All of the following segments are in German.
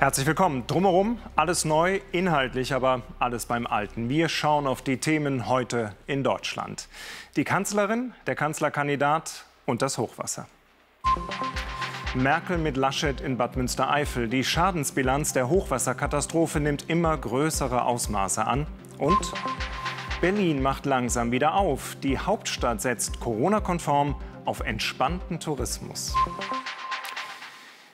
Herzlich willkommen. Drumherum alles neu, inhaltlich aber alles beim Alten. Wir schauen auf die Themen heute in Deutschland. Die Kanzlerin, der Kanzlerkandidat und das Hochwasser. Merkel mit Laschet in Bad Münstereifel. Die Schadensbilanz der Hochwasserkatastrophe nimmt immer größere Ausmaße an. Und Berlin macht langsam wieder auf. Die Hauptstadt setzt Corona-konform auf entspannten Tourismus.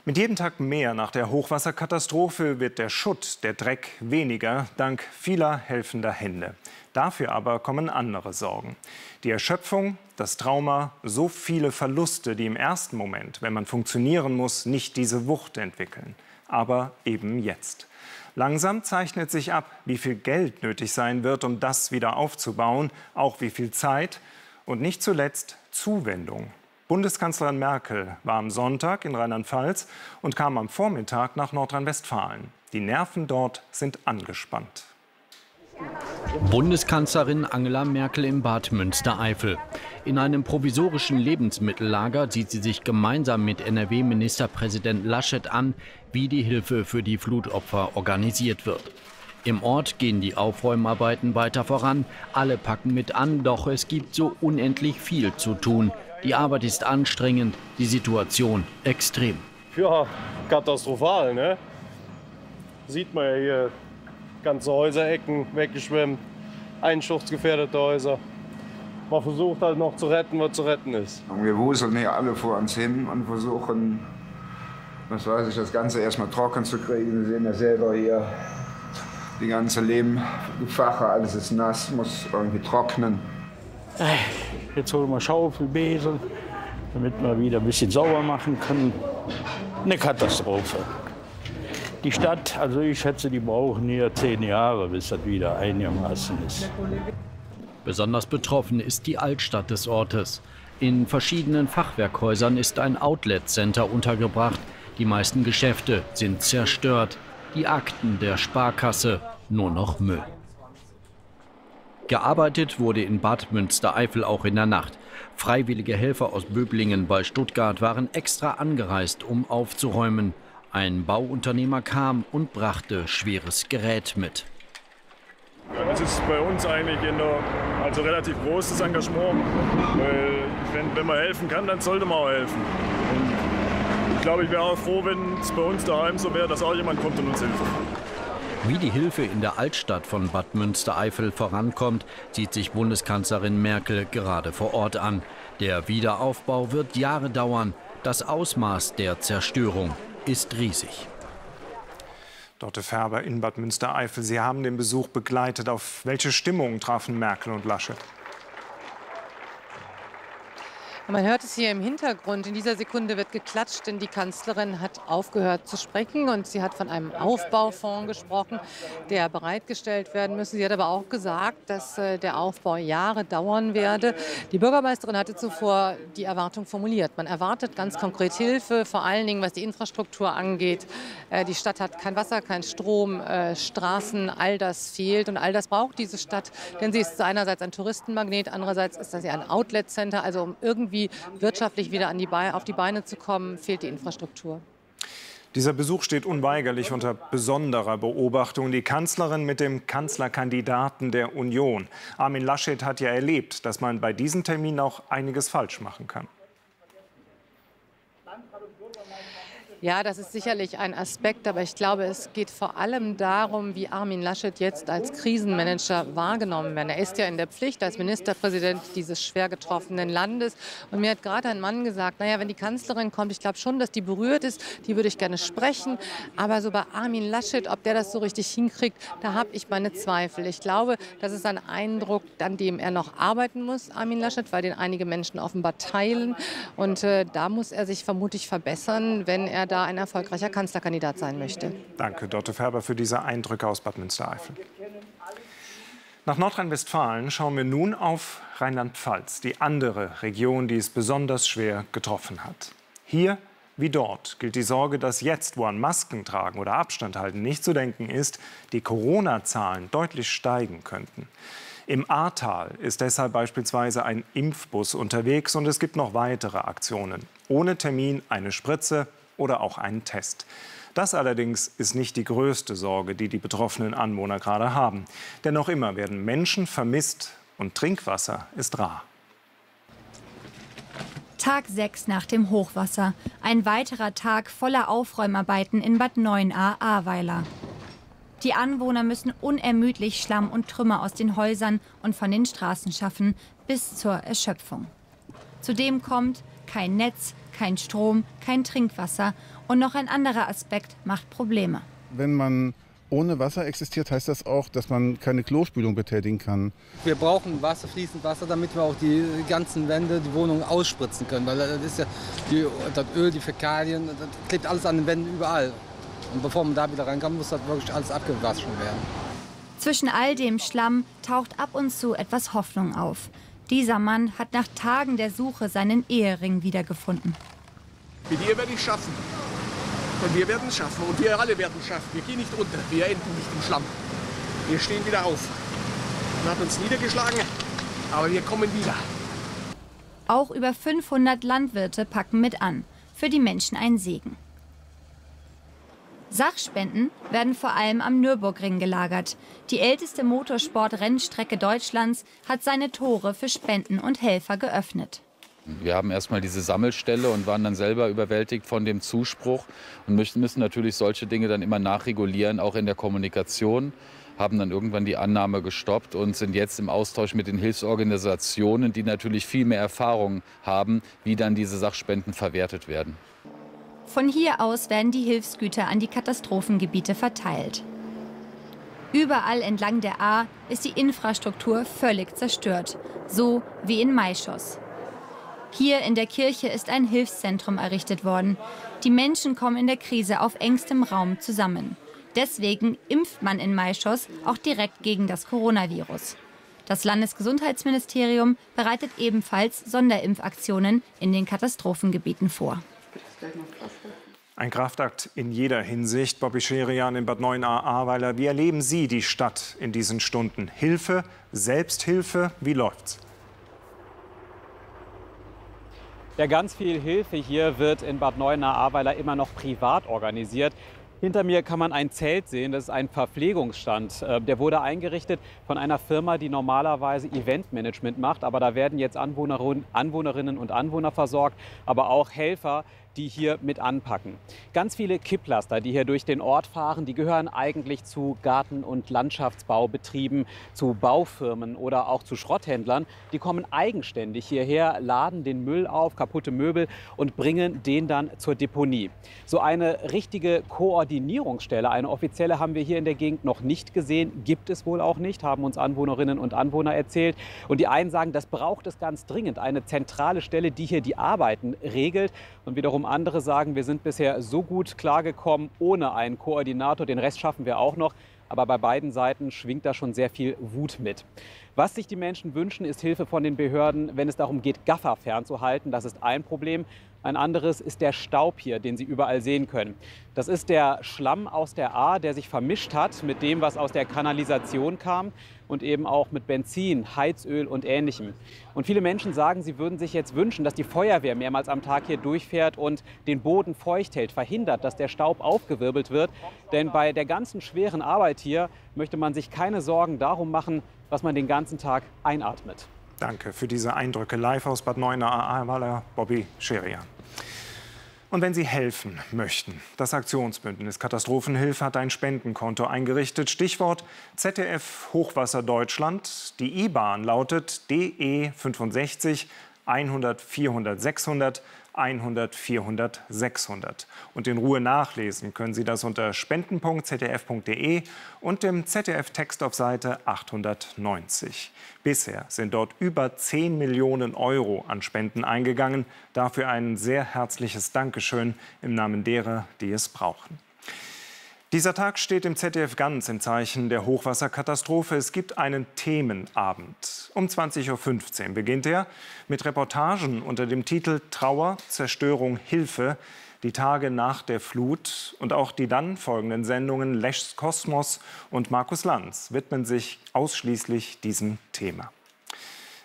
Mit jedem Tag mehr nach der Hochwasserkatastrophe wird der Schutt, der Dreck weniger, dank vieler helfender Hände. Dafür aber kommen andere Sorgen. Die Erschöpfung, das Trauma, so viele Verluste, die im ersten Moment, wenn man funktionieren muss, nicht diese Wucht entwickeln. Aber eben jetzt. Langsam zeichnet sich ab, wie viel Geld nötig sein wird, um das wieder aufzubauen, auch wie viel Zeit und nicht zuletzt Zuwendung. Bundeskanzlerin Merkel war am Sonntag in Rheinland-Pfalz und kam am Vormittag nach Nordrhein-Westfalen. Die Nerven dort sind angespannt. Bundeskanzlerin Angela Merkel im Bad Münstereifel. In einem provisorischen Lebensmittellager sieht sie sich gemeinsam mit NRW-Ministerpräsident Laschet an, wie die Hilfe für die Flutopfer organisiert wird. Im Ort gehen die Aufräumarbeiten weiter voran, alle packen mit an, doch es gibt so unendlich viel zu tun. Die Arbeit ist anstrengend, die Situation extrem. Ja, katastrophal, ne? Sieht man ja hier ganze Häuserecken weggeschwemmt, einsturzgefährdete Häuser. Man versucht halt noch zu retten, was zu retten ist. Und wir wuseln hier alle vor uns hin und versuchen, was weiß ich, das Ganze erstmal trocken zu kriegen. Wir sehen ja selber hier die ganze Lehmfache, alles ist nass, muss irgendwie trocknen. Jetzt holen wir Schaufel, Besen, damit wir wieder ein bisschen sauber machen können. Eine Katastrophe. Die Stadt, also ich schätze, die brauchen hier zehn Jahre, bis das wieder einigermaßen ist. Besonders betroffen ist die Altstadt des Ortes. In verschiedenen Fachwerkhäusern ist ein Outlet-Center untergebracht. Die meisten Geschäfte sind zerstört. Die Akten der Sparkasse nur noch Müll. Gearbeitet wurde in Bad Münstereifel auch in der Nacht. Freiwillige Helfer aus Böblingen bei Stuttgart waren extra angereist, um aufzuräumen. Ein Bauunternehmer kam und brachte schweres Gerät mit. Das ist bei uns eigentlich der, also relativ großes Engagement, weil wenn, wenn man helfen kann, dann sollte man auch helfen. Und ich glaube, ich wäre auch froh, wenn es bei uns daheim so wäre, dass auch jemand kommt und uns hilft. Wie die Hilfe in der Altstadt von Bad Münstereifel vorankommt, sieht sich Bundeskanzlerin Merkel gerade vor Ort an. Der Wiederaufbau wird Jahre dauern. Das Ausmaß der Zerstörung ist riesig. Dorte Färber in Bad Münstereifel. Sie haben den Besuch begleitet. Auf welche Stimmung trafen Merkel und Laschet? Man hört es hier im Hintergrund. In dieser Sekunde wird geklatscht, denn die Kanzlerin hat aufgehört zu sprechen und sie hat von einem Aufbaufonds gesprochen, der bereitgestellt werden müsse. Sie hat aber auch gesagt, dass äh, der Aufbau Jahre dauern werde. Die Bürgermeisterin hatte zuvor die Erwartung formuliert. Man erwartet ganz konkret Hilfe, vor allen Dingen was die Infrastruktur angeht. Äh, die Stadt hat kein Wasser, kein Strom, äh, Straßen, all das fehlt und all das braucht diese Stadt, denn sie ist einerseits ein Touristenmagnet, andererseits ist das ja ein Outlet-Center, also um irgendwie irgendwie wirtschaftlich wieder die auf die Beine zu kommen, fehlt die Infrastruktur. Dieser Besuch steht unweigerlich unter besonderer Beobachtung. Die Kanzlerin mit dem Kanzlerkandidaten der Union. Armin Laschet hat ja erlebt, dass man bei diesem Termin auch einiges falsch machen kann. Ja, das ist sicherlich ein Aspekt, aber ich glaube, es geht vor allem darum, wie Armin Laschet jetzt als Krisenmanager wahrgenommen wird. Er ist ja in der Pflicht als Ministerpräsident dieses schwer getroffenen Landes. Und mir hat gerade ein Mann gesagt, naja, wenn die Kanzlerin kommt, ich glaube schon, dass die berührt ist, die würde ich gerne sprechen. Aber so bei Armin Laschet, ob der das so richtig hinkriegt, da habe ich meine Zweifel. Ich glaube, das ist ein Eindruck, an dem er noch arbeiten muss, Armin Laschet, weil den einige Menschen offenbar teilen. Und äh, da muss er sich vermutlich verbessern, wenn er da ein erfolgreicher Kanzlerkandidat sein möchte. Danke, Dörte Färber, für diese Eindrücke aus Bad Münstereifel. Nach Nordrhein-Westfalen schauen wir nun auf Rheinland-Pfalz, die andere Region, die es besonders schwer getroffen hat. Hier wie dort gilt die Sorge, dass jetzt, wo an Masken tragen oder Abstand halten nicht zu denken ist, die Corona-Zahlen deutlich steigen könnten. Im Ahrtal ist deshalb beispielsweise ein Impfbus unterwegs und es gibt noch weitere Aktionen. Ohne Termin eine Spritze, oder auch einen Test. Das allerdings ist nicht die größte Sorge, die die betroffenen Anwohner gerade haben. Denn noch immer werden Menschen vermisst und Trinkwasser ist rar. Tag 6 nach dem Hochwasser. Ein weiterer Tag voller Aufräumarbeiten in Bad 9a Ahrweiler. Die Anwohner müssen unermüdlich Schlamm und Trümmer aus den Häusern und von den Straßen schaffen, bis zur Erschöpfung. Zudem kommt kein Netz, kein Strom, kein Trinkwasser und noch ein anderer Aspekt macht Probleme. Wenn man ohne Wasser existiert, heißt das auch, dass man keine Klospülung betätigen kann. Wir brauchen Wasser, fließend Wasser, damit wir auch die ganzen Wände, die Wohnung ausspritzen können. Weil das ist ja die, das Öl, die Fäkalien, das klebt alles an den Wänden überall. Und bevor man da wieder reinkommt, muss das wirklich alles abgewaschen werden. Zwischen all dem Schlamm taucht ab und zu etwas Hoffnung auf. Dieser Mann hat nach Tagen der Suche seinen Ehering wiedergefunden. Mit ihr werde ich schaffen. Und wir werden es schaffen. Und wir alle werden es schaffen. Wir gehen nicht runter. Wir enden nicht im Schlamm. Wir stehen wieder auf. Man hat uns niedergeschlagen, aber wir kommen wieder. Auch über 500 Landwirte packen mit an. Für die Menschen ein Segen. Sachspenden werden vor allem am Nürburgring gelagert. Die älteste Motorsport-Rennstrecke Deutschlands hat seine Tore für Spenden und Helfer geöffnet. Wir haben erstmal diese Sammelstelle und waren dann selber überwältigt von dem Zuspruch und müssen, natürlich solche Dinge dann immer nachregulieren, auch in der Kommunikation haben dann irgendwann die Annahme gestoppt und sind jetzt im Austausch mit den Hilfsorganisationen, die natürlich viel mehr Erfahrung haben, wie dann diese Sachspenden verwertet werden. Von hier aus werden die Hilfsgüter an die Katastrophengebiete verteilt. Überall entlang der A ist die Infrastruktur völlig zerstört, so wie in Maischoss. Hier in der Kirche ist ein Hilfszentrum errichtet worden. Die Menschen kommen in der Krise auf engstem Raum zusammen. Deswegen impft man in Maischoss auch direkt gegen das Coronavirus. Das Landesgesundheitsministerium bereitet ebenfalls Sonderimpfaktionen in den Katastrophengebieten vor. Ein Kraftakt in jeder Hinsicht. Bobby Scherian in Bad 9a Ahrweiler. Wie erleben Sie die Stadt in diesen Stunden? Hilfe, Selbsthilfe, wie läuft's? Ja, ganz viel Hilfe hier wird in Bad Neuenahr-Ahrweiler immer noch privat organisiert. Hinter mir kann man ein Zelt sehen, das ist ein Verpflegungsstand. Äh, der wurde eingerichtet von einer Firma, die normalerweise Eventmanagement macht. Aber da werden jetzt Anwohnerinnen und Anwohner versorgt, aber auch Helfer, die hier mit anpacken. Ganz viele Kipplaster, die hier durch den Ort fahren, die gehören eigentlich zu Garten- und Landschaftsbaubetrieben, zu Baufirmen oder auch zu Schrotthändlern. Die kommen eigenständig hierher, laden den Müll auf, kaputte Möbel und bringen den dann zur Deponie. So eine richtige Koordinierungsstelle, eine offizielle haben wir hier in der Gegend noch nicht gesehen, gibt es wohl auch nicht, haben uns Anwohnerinnen und Anwohner erzählt. Und die einen sagen, das braucht es ganz dringend, eine zentrale Stelle, die hier die Arbeiten regelt. Und wiederum andere sagen, wir sind bisher so gut klargekommen ohne einen Koordinator. Den Rest schaffen wir auch noch. Aber bei beiden Seiten schwingt da schon sehr viel Wut mit. Was sich die Menschen wünschen, ist Hilfe von den Behörden, wenn es darum geht, Gaffer fernzuhalten. Das ist ein Problem. Ein anderes ist der Staub hier, den Sie überall sehen können. Das ist der Schlamm aus der A, der sich vermischt hat mit dem, was aus der Kanalisation kam und eben auch mit Benzin, Heizöl und Ähnlichem. Und viele Menschen sagen, sie würden sich jetzt wünschen, dass die Feuerwehr mehrmals am Tag hier durchfährt und den Boden feucht hält, verhindert, dass der Staub aufgewirbelt wird. Denn bei der ganzen schweren Arbeit hier möchte man sich keine Sorgen darum machen, was man den ganzen Tag einatmet. Danke für diese Eindrücke live aus Bad Neuenahr-Ahrweiler, Bobby Scherian. Und wenn Sie helfen möchten, das Aktionsbündnis Katastrophenhilfe hat ein Spendenkonto eingerichtet. Stichwort ZDF Hochwasser Deutschland. Die IBAN lautet DE 65 100 400 600 100 400 600. Und in Ruhe nachlesen können Sie das unter spenden.zdf.de und dem ZDF-Text auf Seite 890. Bisher sind dort über 10 Millionen Euro an Spenden eingegangen. Dafür ein sehr herzliches Dankeschön im Namen derer, die es brauchen. Dieser Tag steht im ZDF ganz im Zeichen der Hochwasserkatastrophe. Es gibt einen Themenabend. Um 20.15 Uhr beginnt er mit Reportagen unter dem Titel Trauer, Zerstörung, Hilfe. Die Tage nach der Flut und auch die dann folgenden Sendungen Leschs Kosmos und Markus Lanz widmen sich ausschließlich diesem Thema.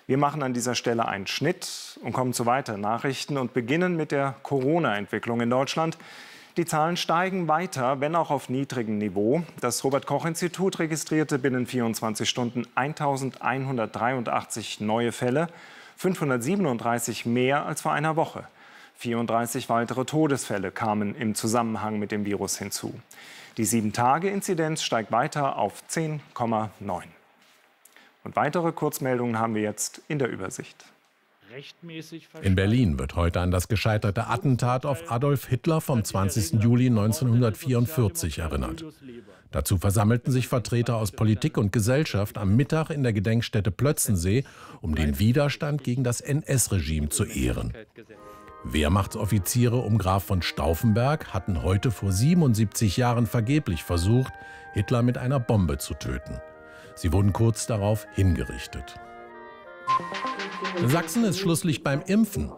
Wir machen an dieser Stelle einen Schnitt und kommen zu weiteren Nachrichten und beginnen mit der Corona-Entwicklung in Deutschland. Die Zahlen steigen weiter, wenn auch auf niedrigem Niveau. Das Robert Koch Institut registrierte binnen 24 Stunden 1183 neue Fälle, 537 mehr als vor einer Woche. 34 weitere Todesfälle kamen im Zusammenhang mit dem Virus hinzu. Die 7-Tage-Inzidenz steigt weiter auf 10,9. Und weitere Kurzmeldungen haben wir jetzt in der Übersicht. In Berlin wird heute an das gescheiterte Attentat auf Adolf Hitler vom 20. Juli 1944 erinnert. Dazu versammelten sich Vertreter aus Politik und Gesellschaft am Mittag in der Gedenkstätte Plötzensee, um den Widerstand gegen das NS-Regime zu ehren. Wehrmachtsoffiziere um Graf von Stauffenberg hatten heute vor 77 Jahren vergeblich versucht, Hitler mit einer Bombe zu töten. Sie wurden kurz darauf hingerichtet. Sachsen ist schlusslich beim Impfen.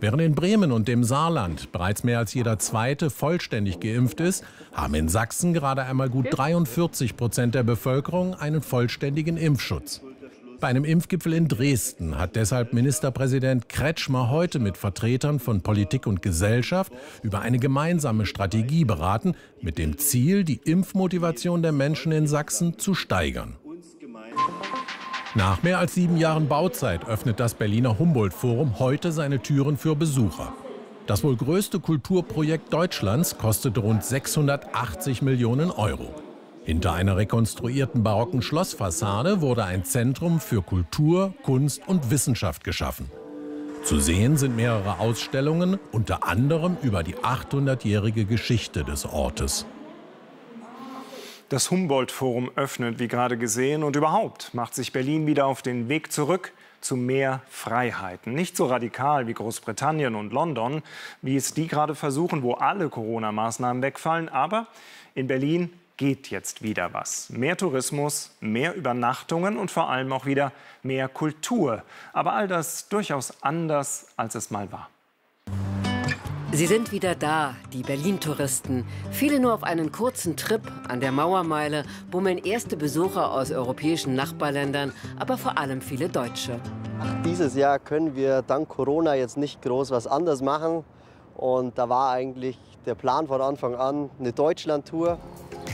Während in Bremen und dem Saarland bereits mehr als jeder Zweite vollständig geimpft ist, haben in Sachsen gerade einmal gut 43 Prozent der Bevölkerung einen vollständigen Impfschutz. Bei einem Impfgipfel in Dresden hat deshalb Ministerpräsident Kretschmer heute mit Vertretern von Politik und Gesellschaft über eine gemeinsame Strategie beraten, mit dem Ziel, die Impfmotivation der Menschen in Sachsen zu steigern. Nach mehr als sieben Jahren Bauzeit öffnet das Berliner Humboldt-Forum heute seine Türen für Besucher. Das wohl größte Kulturprojekt Deutschlands kostete rund 680 Millionen Euro. Hinter einer rekonstruierten barocken Schlossfassade wurde ein Zentrum für Kultur, Kunst und Wissenschaft geschaffen. Zu sehen sind mehrere Ausstellungen, unter anderem über die 800-jährige Geschichte des Ortes. Das Humboldt-Forum öffnet, wie gerade gesehen, und überhaupt macht sich Berlin wieder auf den Weg zurück zu mehr Freiheiten. Nicht so radikal wie Großbritannien und London, wie es die gerade versuchen, wo alle Corona-Maßnahmen wegfallen. Aber in Berlin geht jetzt wieder was. Mehr Tourismus, mehr Übernachtungen und vor allem auch wieder mehr Kultur. Aber all das durchaus anders, als es mal war. Sie sind wieder da, die Berlin-Touristen. Viele nur auf einen kurzen Trip an der Mauermeile bummeln erste Besucher aus europäischen Nachbarländern, aber vor allem viele Deutsche. Dieses Jahr können wir dank Corona jetzt nicht groß was anders machen. Und da war eigentlich der Plan von Anfang an eine Deutschland-Tour.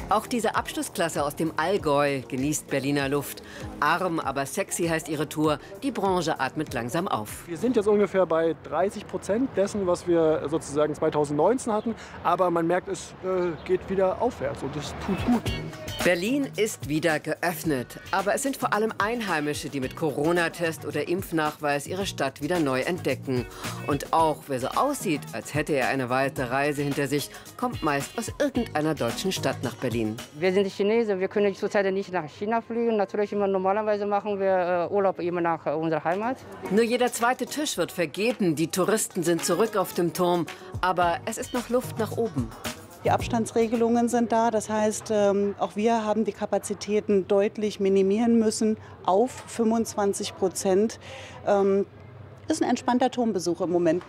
Auch diese Abschlussklasse aus dem Allgäu genießt Berliner Luft. Arm, aber sexy heißt ihre Tour. Die Branche atmet langsam auf. Wir sind jetzt ungefähr bei 30 Prozent dessen, was wir sozusagen 2019 hatten. Aber man merkt, es äh, geht wieder aufwärts und es tut gut. Berlin ist wieder geöffnet. Aber es sind vor allem Einheimische, die mit Corona-Test oder Impfnachweis ihre Stadt wieder neu entdecken. Und auch wer so aussieht, als hätte er eine weite Reise hinter sich, kommt meist aus irgendeiner deutschen Stadt nach Berlin. Wir sind Chinesen, wir können zurzeit nicht nach China fliegen. Natürlich immer normalerweise machen wir äh, Urlaub immer nach äh, unserer Heimat. Nur jeder zweite Tisch wird vergeben. Die Touristen sind zurück auf dem Turm. Aber es ist noch Luft nach oben. Die Abstandsregelungen sind da. Das heißt, ähm, auch wir haben die Kapazitäten deutlich minimieren müssen auf 25 Prozent. Ähm, ist ein entspannter Turmbesuch im Moment.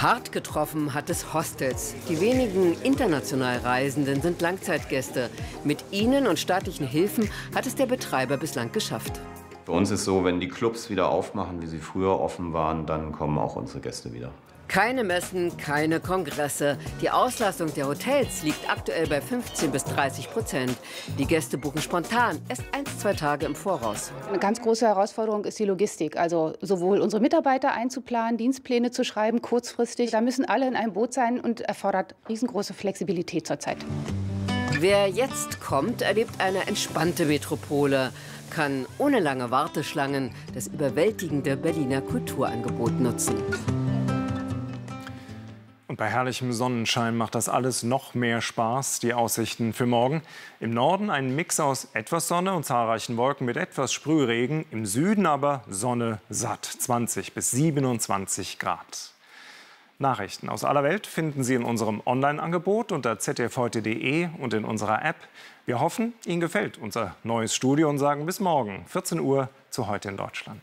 Hart getroffen hat es Hostels. Die wenigen international Reisenden sind Langzeitgäste. Mit ihnen und staatlichen Hilfen hat es der Betreiber bislang geschafft. Für uns ist so, wenn die Clubs wieder aufmachen, wie sie früher offen waren, dann kommen auch unsere Gäste wieder. Keine Messen, keine Kongresse. Die Auslastung der Hotels liegt aktuell bei 15 bis 30 Prozent. Die Gäste buchen spontan, erst ein, zwei Tage im Voraus. Eine ganz große Herausforderung ist die Logistik. Also sowohl unsere Mitarbeiter einzuplanen, Dienstpläne zu schreiben, kurzfristig. Da müssen alle in einem Boot sein und erfordert riesengroße Flexibilität zurzeit. Wer jetzt kommt, erlebt eine entspannte Metropole kann ohne lange Warteschlangen das überwältigende Berliner Kulturangebot nutzen. Bei herrlichem Sonnenschein macht das alles noch mehr Spaß. Die Aussichten für morgen. Im Norden ein Mix aus etwas Sonne und zahlreichen Wolken mit etwas Sprühregen. Im Süden aber Sonne satt. 20 bis 27 Grad. Nachrichten aus aller Welt finden Sie in unserem Online-Angebot unter zdfheute.de und in unserer App. Wir hoffen, Ihnen gefällt unser neues Studio und sagen bis morgen, 14 Uhr, zu Heute in Deutschland.